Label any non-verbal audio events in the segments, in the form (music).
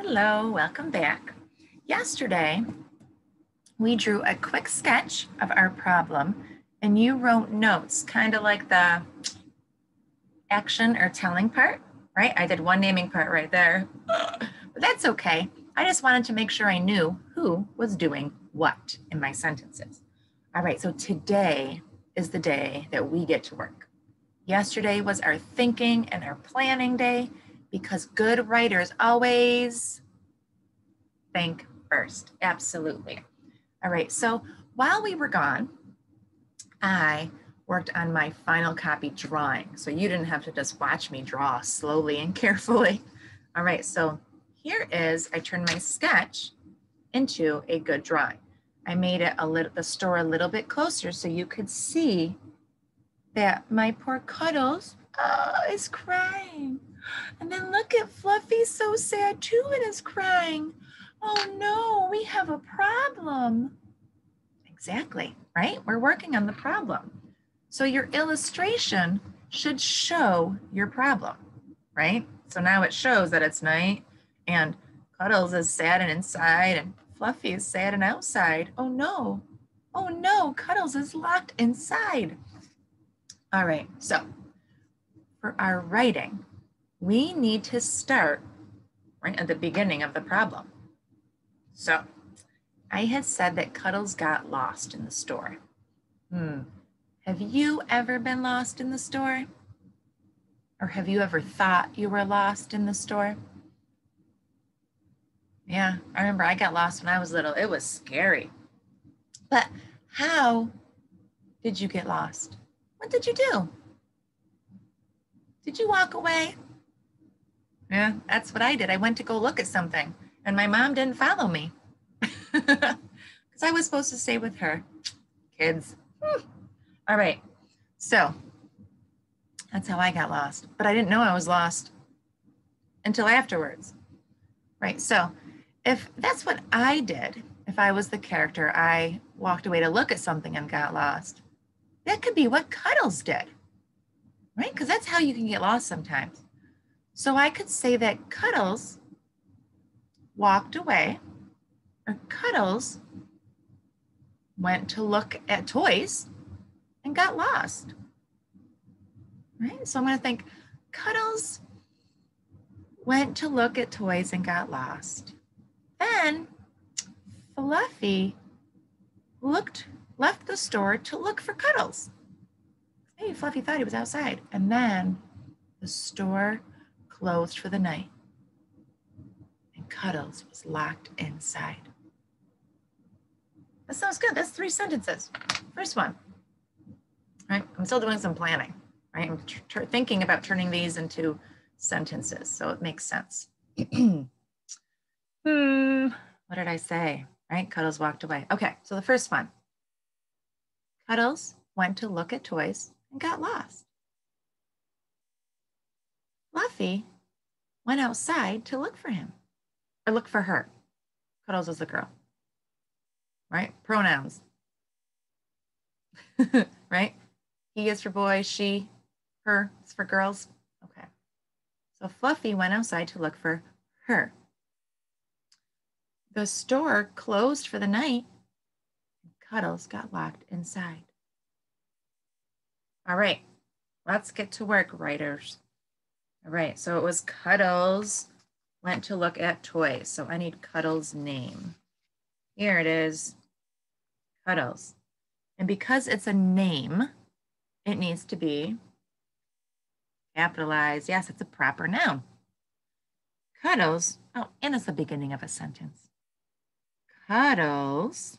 Hello, welcome back. Yesterday, we drew a quick sketch of our problem and you wrote notes, kind of like the action or telling part, right? I did one naming part right there, (laughs) but that's okay. I just wanted to make sure I knew who was doing what in my sentences. All right, so today is the day that we get to work. Yesterday was our thinking and our planning day because good writers always think first. Absolutely. All right, so while we were gone, I worked on my final copy drawing. So you didn't have to just watch me draw slowly and (laughs) carefully. All right, so here is, I turned my sketch into a good drawing. I made it a little, the store a little bit closer so you could see that my poor Cuddles oh, is crying. And then look at Fluffy, so sad too, and is crying. Oh no, we have a problem. Exactly, right? We're working on the problem. So your illustration should show your problem, right? So now it shows that it's night and Cuddles is sad and inside and Fluffy is sad and outside. Oh no, oh no, Cuddles is locked inside. All right, so for our writing, we need to start right at the beginning of the problem. So I had said that Cuddles got lost in the store. Hmm. Have you ever been lost in the store? Or have you ever thought you were lost in the store? Yeah, I remember I got lost when I was little. It was scary. But how did you get lost? What did you do? Did you walk away? Yeah, that's what I did. I went to go look at something and my mom didn't follow me (laughs) because I was supposed to stay with her. Kids. Hmm. All right. So that's how I got lost, but I didn't know I was lost until afterwards. Right. So if that's what I did, if I was the character, I walked away to look at something and got lost. That could be what Cuddles did, right? Because that's how you can get lost sometimes. So I could say that Cuddles walked away, or Cuddles went to look at toys and got lost. Right? So I'm going to think Cuddles went to look at toys and got lost. Then Fluffy looked, left the store to look for Cuddles. Maybe Fluffy thought he was outside. And then the store closed for the night, and Cuddles was locked inside. That sounds good. That's three sentences. First one. Right. I'm still doing some planning. Right. I'm thinking about turning these into sentences, so it makes sense. (clears throat) hmm. What did I say? Right. Cuddles walked away. Okay. So the first one. Cuddles went to look at toys and got lost. Fluffy went outside to look for him or look for her. Cuddles was the girl, right? Pronouns, (laughs) right? He is for boys, she, her is for girls. Okay. So Fluffy went outside to look for her. The store closed for the night. Cuddles got locked inside. All right, let's get to work, writers. Right, so it was Cuddles went to look at toys. So I need Cuddles' name. Here it is, Cuddles. And because it's a name, it needs to be capitalized. Yes, it's a proper noun. Cuddles, oh, and it's the beginning of a sentence. Cuddles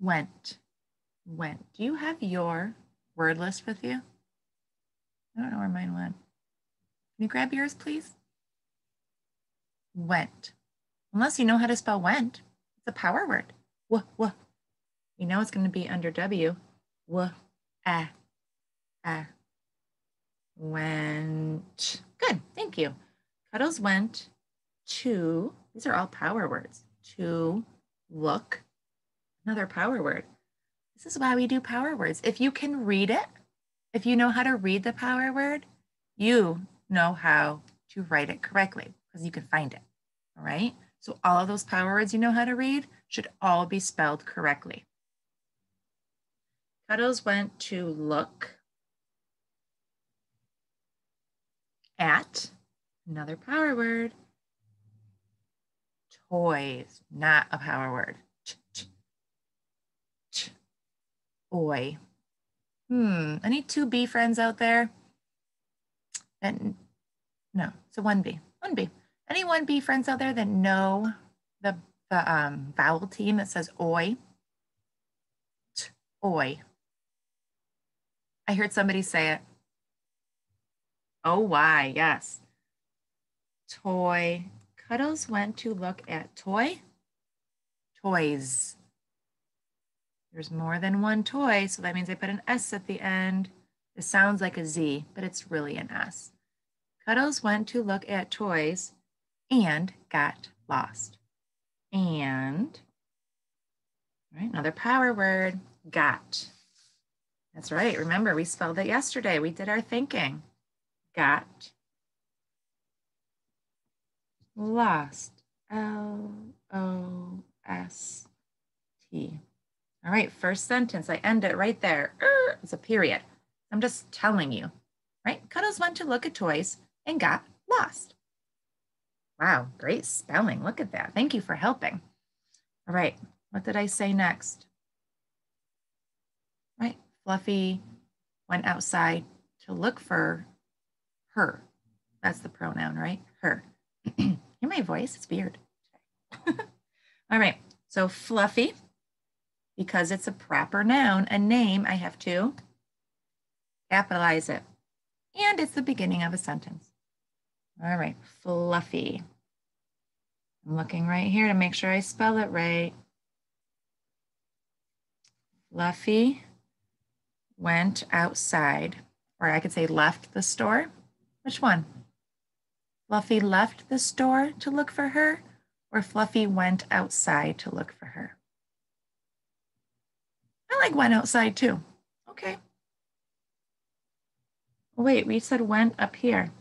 went, went. Do you have your word list with you? I don't know where mine went. Can you grab yours, please? Went. Unless you know how to spell went. It's a power word. W, w. You know it's going to be under W. W, a, a. Went. Good, thank you. Cuddles went to, these are all power words, to look. Another power word. This is why we do power words. If you can read it, if you know how to read the power word, you know how to write it correctly. because you can find it. All right. So all of those power words you know how to read should all be spelled correctly. Cuddles went to look at another power word. Toys, not a power word. Ch, ch, ch. Boy. Hmm, any two B friends out there? And no, a 1B, 1B. Any 1B friends out there that know the, the um, vowel team that says oi? Oi. I heard somebody say it. Oh, why? Yes. Toy. Cuddles went to look at toy. Toys. There's more than one toy, so that means I put an S at the end. It sounds like a Z, but it's really an S. Cuddles went to look at toys and got lost. And, right, another power word, got. That's right. Remember, we spelled it yesterday. We did our thinking. Got lost. L O S T. All right, first sentence. I end it right there. Er, it's a period. I'm just telling you, right? Cuddles went to look at toys and got lost. Wow, great spelling. Look at that. Thank you for helping. All right, what did I say next? Right, Fluffy went outside to look for her. That's the pronoun, right? Her. (clears throat) Hear my voice? It's weird. (laughs) All right, so Fluffy because it's a proper noun, a name, I have to capitalize it. And it's the beginning of a sentence. All right, fluffy. I'm looking right here to make sure I spell it right. Fluffy went outside, or I could say left the store. Which one? Fluffy left the store to look for her, or Fluffy went outside to look for her? Like went outside too. Okay. Wait, we said went up here.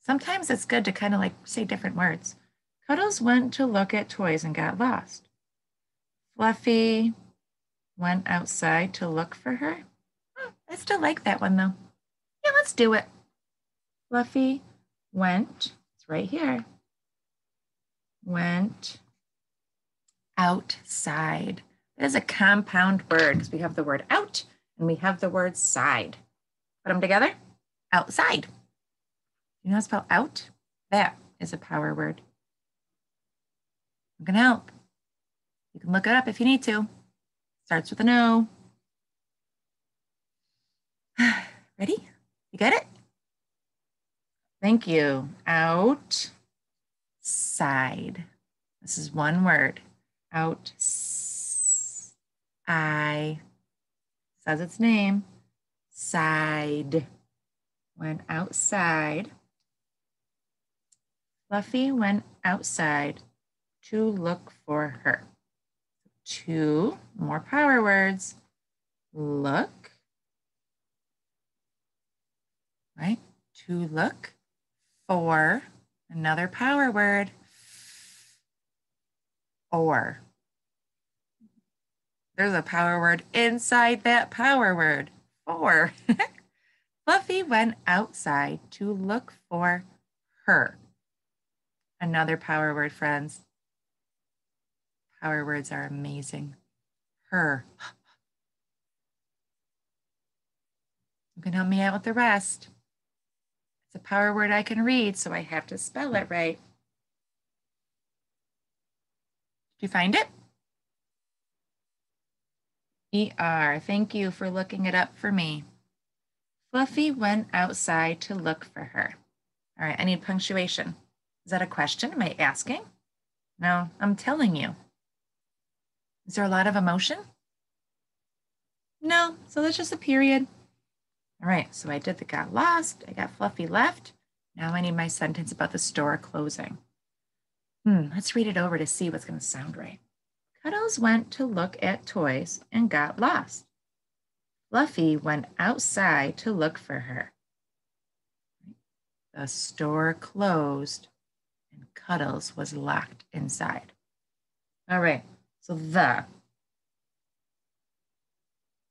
Sometimes it's good to kind of like say different words. Cuddles went to look at toys and got lost. Fluffy went outside to look for her. Oh, I still like that one though. Yeah, let's do it. Fluffy went, it's right here, went outside. It is a compound word because we have the word out and we have the word side. Put them together, outside. You know how to spell out? That is a power word. I'm gonna help. You can look it up if you need to. Starts with an O. (sighs) Ready? You got it? Thank you. Out, side. This is one word. Out, I says its name, side. Went outside. Fluffy went outside to look for her. Two more power words. Look. Right? To look for another power word. Or. There's a power word inside that power word. For. (laughs) Fluffy went outside to look for her. Another power word, friends. Power words are amazing. Her. (gasps) You can help me out with the rest. It's a power word I can read, so I have to spell it right. Did you find it? ER. Thank you for looking it up for me. Fluffy went outside to look for her. All right, I need punctuation. Is that a question? Am I asking? No, I'm telling you. Is there a lot of emotion? No, so that's just a period. All right, so I did the got lost, I got Fluffy left. Now I need my sentence about the store closing. Hmm, let's read it over to see what's gonna sound right. Cuddles went to look at toys and got lost. Fluffy went outside to look for her. The store closed and Cuddles was locked inside. All right, so the.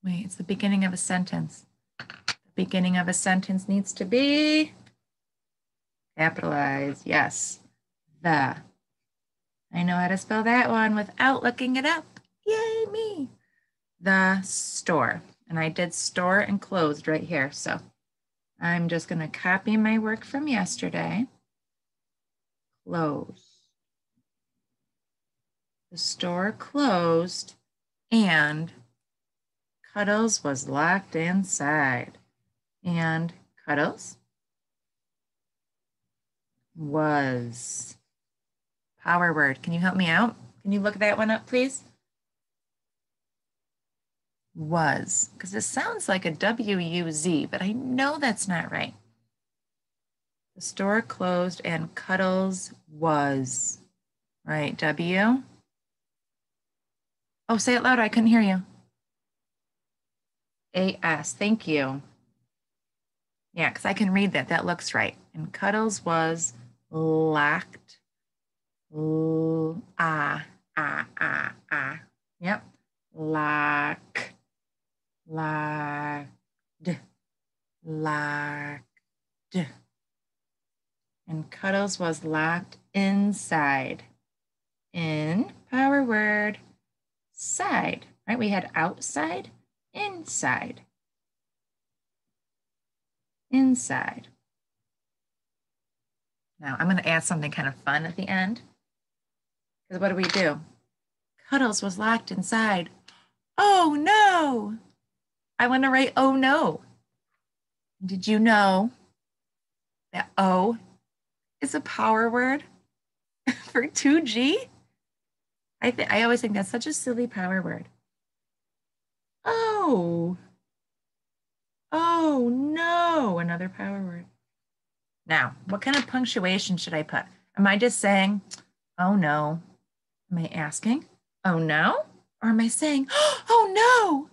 Wait, it's the beginning of a sentence. The beginning of a sentence needs to be capitalized. Yes, the. I know how to spell that one without looking it up. Yay, me. The store. And I did store and closed right here. So I'm just going to copy my work from yesterday. Close. The store closed and Cuddles was locked inside. And Cuddles was power word. Can you help me out? Can you look that one up, please? was, because it sounds like a W-U-Z, but I know that's not right. The store closed and Cuddles was, right, W? Oh, say it louder, I couldn't hear you. A-S, thank you. Yeah, because I can read that, that looks right. And Cuddles was locked, L ah, ah, ah, ah, yep, lock locked, locked. And Cuddles was locked inside. In power word, side, right? We had outside, inside. Inside. Now I'm going to add something kind of fun at the end. Because what do we do? Cuddles was locked inside. Oh no! I want to write, oh no. Did you know that O is a power word (laughs) for 2G? I, th- I always think that's such a silly power word. Oh, oh no, another power word. Now, what kind of punctuation should I put? Am I just saying, oh no? Am I asking, oh no? Or am I saying, (gasps) oh no?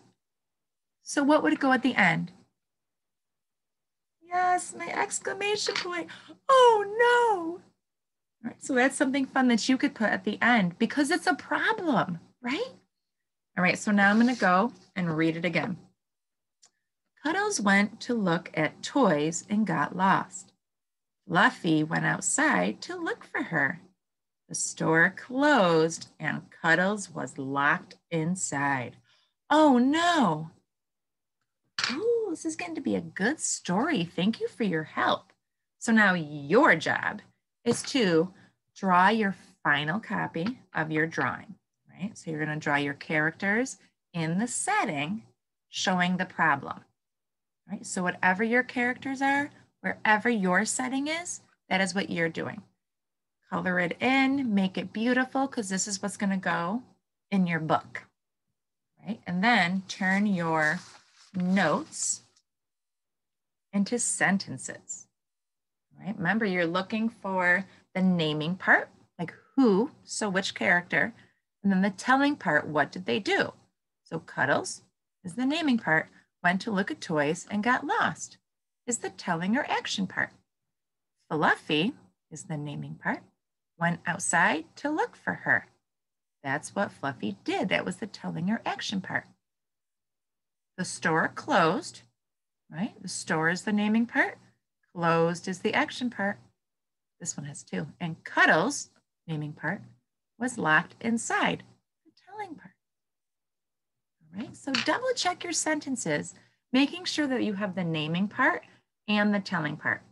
So what would go at the end? Yes, my exclamation point. Oh no. All right, so that's something fun that you could put at the end because it's a problem, right? All right, so now I'm gonna go and read it again. Cuddles went to look at toys and got lost. Fluffy went outside to look for her. The store closed and Cuddles was locked inside. Oh no, Ooh, this is going to be a good story. Thank you for your help. So now your job is to draw your final copy of your drawing, right? So you're going to draw your characters in the setting showing the problem, right? So whatever your characters are, wherever your setting is, that is what you're doing. Color it in, make it beautiful, because this is what's going to go in your book, right? And then turn your notes into sentences. Right? Remember, you're looking for the naming part, like who, so which character, and then the telling part, what did they do? So Cuddles is the naming part, went to look at toys and got lost is the telling or action part. Fluffy is the naming part, went outside to look for her. That's what Fluffy did. That was the telling or action part. The store closed, right? The store is the naming part. Closed is the action part. This one has two. And Cuddles, naming part, was locked inside, the telling part. All right, so double check your sentences, making sure that you have the naming part and the telling part.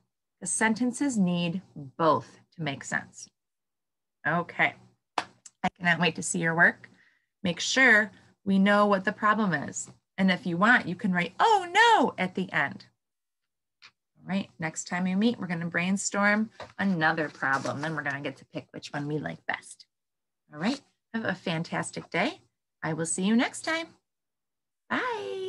The sentences need both to make sense. Okay, I cannot wait to see your work. Make sure we know what the problem is. And if you want, you can write, oh no, at the end. All right, next time we meet, we're gonna brainstorm another problem. Then we're gonna get to pick which one we like best. All right, have a fantastic day. I will see you next time. Bye.